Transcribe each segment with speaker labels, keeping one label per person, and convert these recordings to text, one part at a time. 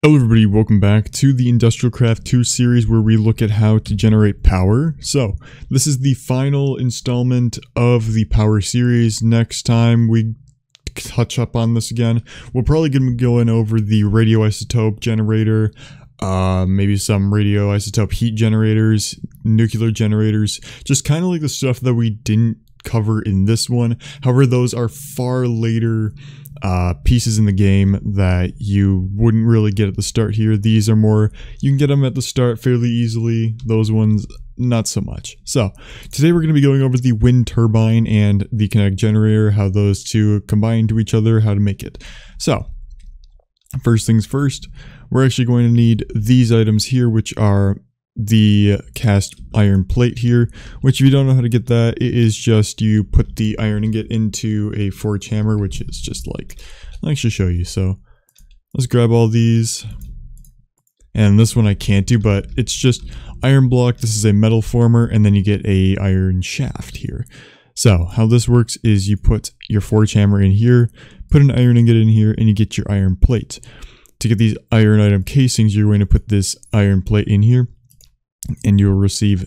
Speaker 1: Hello everybody, welcome back to the Industrial Craft 2 series where we look at how to generate power. So, this is the final installment of the power series. Next time we touch up on this again, we're probably going to be going over the radioisotope generator, uh, maybe some radioisotope heat generators, nuclear generators, just kind of like the stuff that we didn't cover in this one. However, those are far later uh, pieces in the game that you wouldn't really get at the start here. These are more, you can get them at the start fairly easily. Those ones, not so much. So, today we're going to be going over the wind turbine and the kinetic generator, how those two combine to each other, how to make it. So, first things first, we're actually going to need these items here, which are the cast iron plate here, which if you don't know how to get that, it is just you put the iron ingot into a forge hammer, which is just like, I'll actually show you. So let's grab all these. And this one I can't do, but it's just iron block. This is a metal former, and then you get a iron shaft here. So how this works is you put your forge hammer in here, put an iron ingot in here, and you get your iron plate. To get these iron item casings, you're going to put this iron plate in here and you'll receive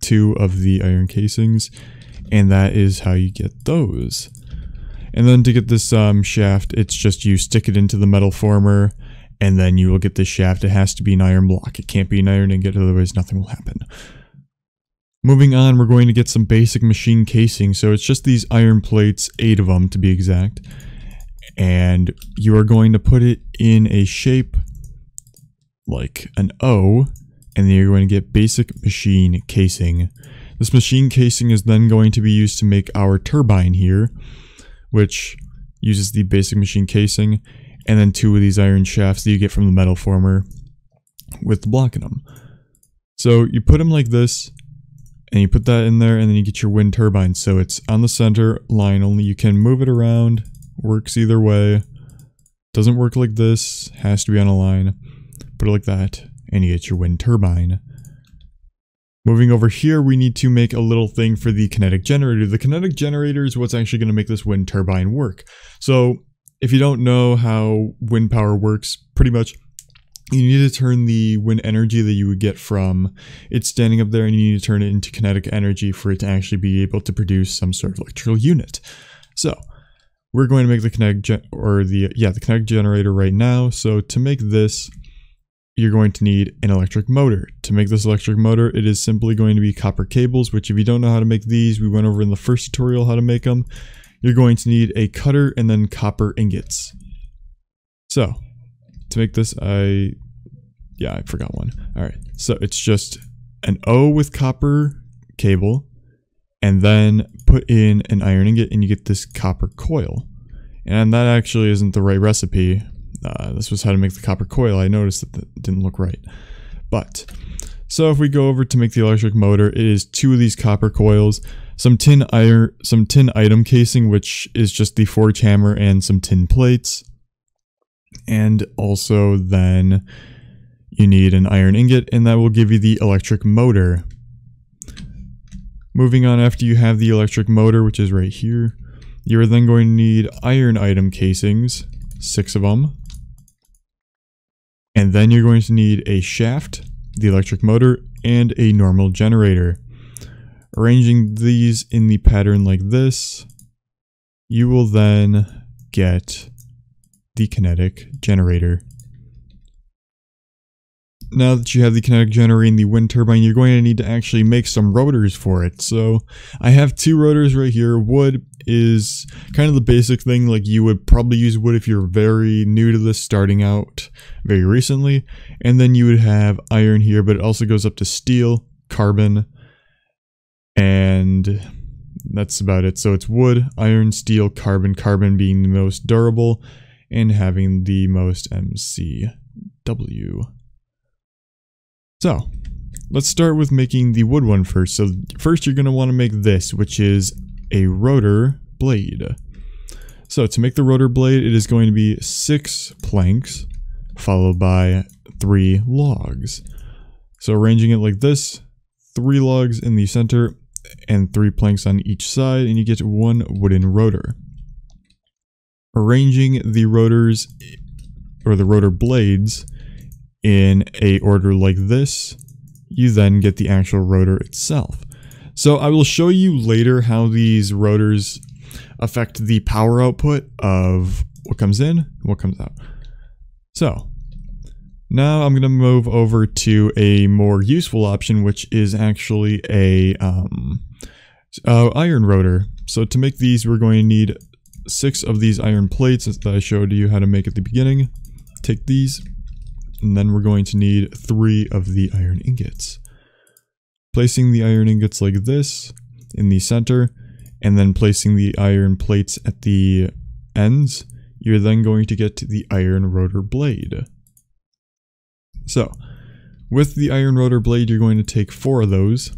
Speaker 1: two of the iron casings and that is how you get those. And then to get this um, shaft it's just you stick it into the metal former and then you will get this shaft. It has to be an iron block. It can't be an iron ingot otherwise nothing will happen. Moving on we're going to get some basic machine casing. So it's just these iron plates eight of them to be exact and you are going to put it in a shape like an O and then you're going to get basic machine casing. This machine casing is then going to be used to make our turbine here, which uses the basic machine casing, and then two of these iron shafts that you get from the metal former with the block in them. So you put them like this, and you put that in there, and then you get your wind turbine. So it's on the center line, only you can move it around, works either way. Doesn't work like this, has to be on a line. Put it like that and you get your wind turbine. Moving over here, we need to make a little thing for the kinetic generator. The kinetic generator is what's actually going to make this wind turbine work. So if you don't know how wind power works, pretty much you need to turn the wind energy that you would get from it standing up there and you need to turn it into kinetic energy for it to actually be able to produce some sort of electrical unit. So we're going to make the kinetic or the yeah the kinetic generator right now. So to make this, you're going to need an electric motor. To make this electric motor, it is simply going to be copper cables, which if you don't know how to make these, we went over in the first tutorial how to make them. You're going to need a cutter and then copper ingots. So, to make this, I, yeah, I forgot one. All right, so it's just an O with copper cable, and then put in an iron ingot and you get this copper coil. And that actually isn't the right recipe, uh, this was how to make the copper coil. I noticed that that didn't look right. But, so if we go over to make the electric motor, it is two of these copper coils, some tin iron, some tin item casing, which is just the forge hammer and some tin plates. And also then you need an iron ingot and that will give you the electric motor. Moving on after you have the electric motor, which is right here, you're then going to need iron item casings, six of them. And then you're going to need a shaft, the electric motor, and a normal generator. Arranging these in the pattern like this, you will then get the kinetic generator. Now that you have the kinetic generator and the wind turbine, you're going to need to actually make some rotors for it. So I have two rotors right here, wood is kind of the basic thing. Like you would probably use wood if you're very new to this, starting out very recently. And then you would have iron here, but it also goes up to steel, carbon, and that's about it. So it's wood, iron, steel, carbon, carbon being the most durable, and having the most MCW. So, let's start with making the wood one first. So first you're going to want to make this, which is a rotor blade. So to make the rotor blade, it is going to be six planks followed by three logs. So arranging it like this, three logs in the center and three planks on each side, and you get one wooden rotor. Arranging the rotors or the rotor blades in a order like this, you then get the actual rotor itself. So I will show you later how these rotors affect the power output of what comes in what comes out. So now I'm going to move over to a more useful option, which is actually a um, uh, iron rotor. So to make these, we're going to need six of these iron plates that I showed you how to make at the beginning. Take these, and then we're going to need three of the iron ingots. Placing the iron ingots like this in the center, and then placing the iron plates at the ends, you're then going to get the iron rotor blade. So, with the iron rotor blade, you're going to take four of those,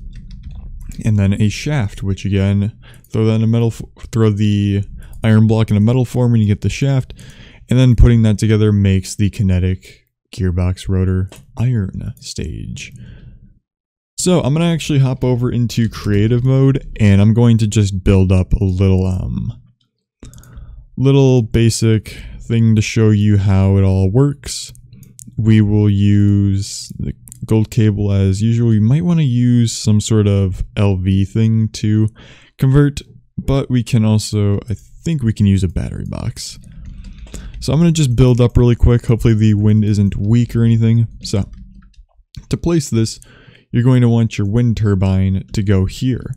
Speaker 1: and then a shaft, which again, throw that in a metal, throw the iron block in a metal form and you get the shaft, and then putting that together makes the kinetic gearbox rotor iron stage. So I'm going to actually hop over into creative mode and I'm going to just build up a little, um, little basic thing to show you how it all works. We will use the gold cable as usual. You might want to use some sort of LV thing to convert, but we can also, I think we can use a battery box. So I'm going to just build up really quick. Hopefully the wind isn't weak or anything. So to place this, you're going to want your wind turbine to go here.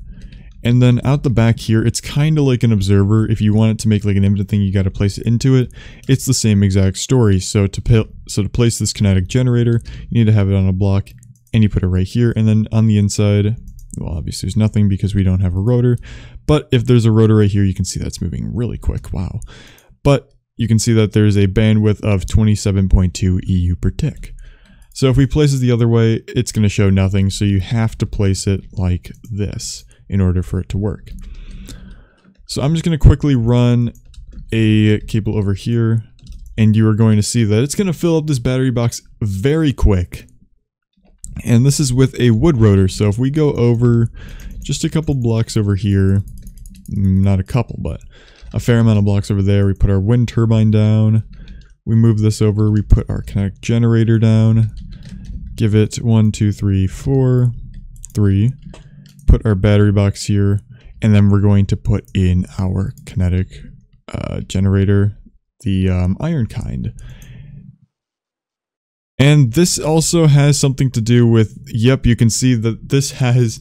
Speaker 1: And then out the back here, it's kind of like an observer. If you want it to make like an infinite thing, you got to place it into it. It's the same exact story. So to so to place this kinetic generator, you need to have it on a block, and you put it right here. And then on the inside, well, obviously there's nothing because we don't have a rotor. But if there's a rotor right here, you can see that's moving really quick. Wow. But you can see that there's a bandwidth of 27.2 EU per tick. So if we place it the other way, it's going to show nothing. So you have to place it like this in order for it to work. So I'm just going to quickly run a cable over here and you are going to see that it's going to fill up this battery box very quick. And this is with a wood rotor. So if we go over just a couple blocks over here, mm, not a couple, but a fair amount of blocks over there, we put our wind turbine down. We move this over, we put our kinetic generator down, give it one, two, three, four, three, put our battery box here, and then we're going to put in our kinetic uh, generator, the um, iron kind. And this also has something to do with, yep, you can see that this has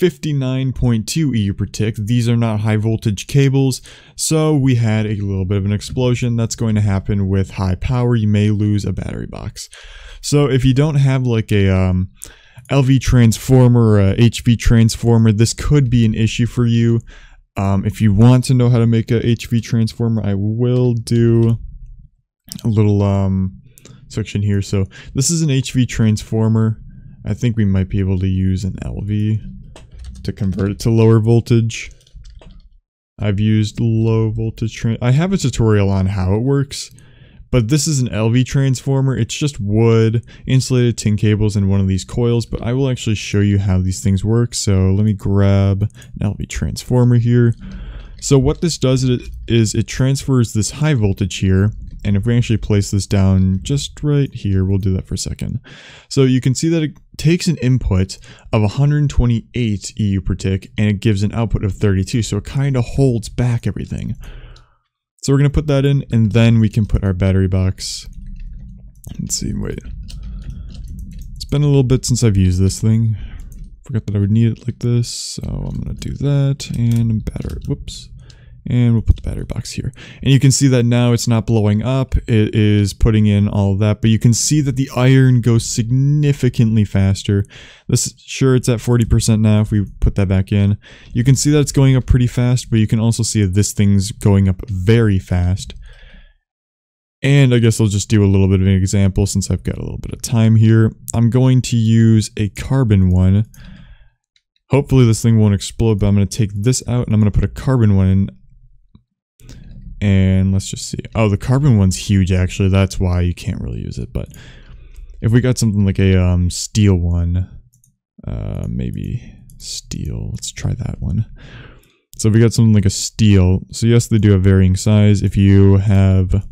Speaker 1: 59.2 EU per tick. These are not high voltage cables, so we had a little bit of an explosion. That's going to happen with high power. You may lose a battery box. So if you don't have like a um, LV transformer or a HV transformer, this could be an issue for you. Um, if you want to know how to make a HV transformer, I will do a little um, section here. So this is an HV transformer. I think we might be able to use an LV to convert it to lower voltage. I've used low voltage I have a tutorial on how it works, but this is an LV transformer. It's just wood, insulated tin cables, and one of these coils, but I will actually show you how these things work. So let me grab an LV transformer here. So what this does is it transfers this high voltage here and if we actually place this down just right here, we'll do that for a second. So you can see that it takes an input of 128 EU per tick and it gives an output of 32. So it kind of holds back everything. So we're going to put that in and then we can put our battery box. Let's see, wait. It's been a little bit since I've used this thing. Forgot that I would need it like this. So I'm going to do that and battery. Whoops. And we'll put the battery box here. And you can see that now it's not blowing up. It is putting in all that. But you can see that the iron goes significantly faster. This Sure, it's at 40% now if we put that back in. You can see that it's going up pretty fast. But you can also see that this thing's going up very fast. And I guess I'll just do a little bit of an example since I've got a little bit of time here. I'm going to use a carbon one. Hopefully this thing won't explode, but I'm going to take this out and I'm going to put a carbon one in. And let's just see. Oh, the carbon one's huge, actually. That's why you can't really use it. But if we got something like a um, steel one, uh, maybe steel. Let's try that one. So if we got something like a steel. So yes, they do have varying size. If you have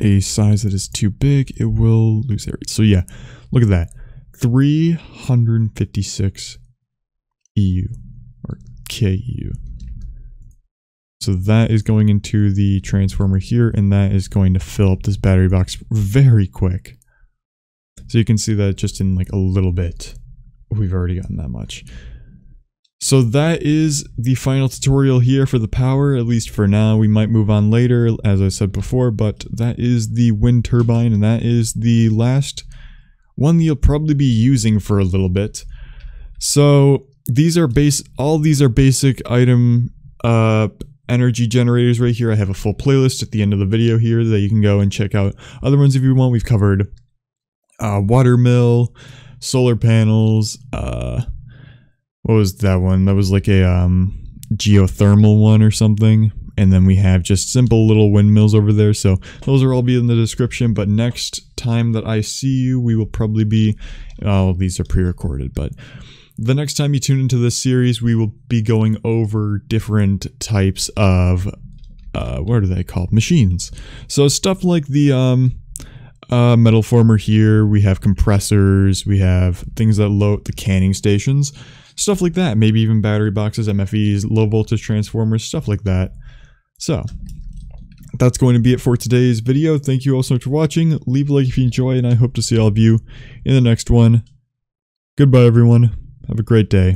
Speaker 1: a size that is too big, it will lose area. So yeah, look at that. 356 EU or KEU. So that is going into the transformer here and that is going to fill up this battery box very quick. So you can see that just in like a little bit, we've already gotten that much. So that is the final tutorial here for the power, at least for now. We might move on later, as I said before, but that is the wind turbine, and that is the last one you'll probably be using for a little bit. So these are base, all these are basic item uh, energy generators right here. I have a full playlist at the end of the video here that you can go and check out. Other ones if you want, we've covered uh, water mill, solar panels, uh, what was that one? That was like a um, geothermal one or something. And then we have just simple little windmills over there. So those will all be in the description. But next time that I see you, we will probably be, oh, these are pre-recorded, but the next time you tune into this series, we will be going over different types of, uh, what are they called? Machines. So stuff like the, um, uh, metal former here, we have compressors, we have things that load the canning stations stuff like that. Maybe even battery boxes, MFEs, low voltage transformers, stuff like that. So, that's going to be it for today's video. Thank you all so much for watching. Leave a like if you enjoy, and I hope to see all of you in the next one. Goodbye, everyone. Have a great day.